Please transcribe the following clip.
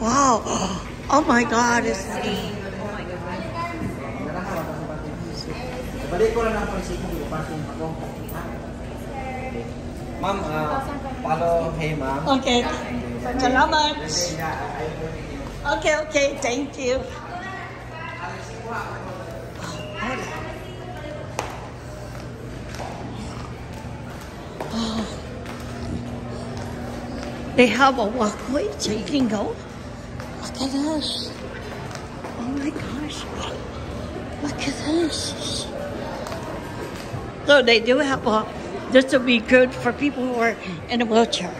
Wow. Oh my God. It's Balik ko lang ng pansin ko, parking Ma'am, ah, follow, hey ma'am. okay. Salamat. Okay, okay. Thank you. Oh. They have a walkway so you can go. Look at this. Oh my gosh. Look at this. So they do have a, this will be good for people who are in a wheelchair.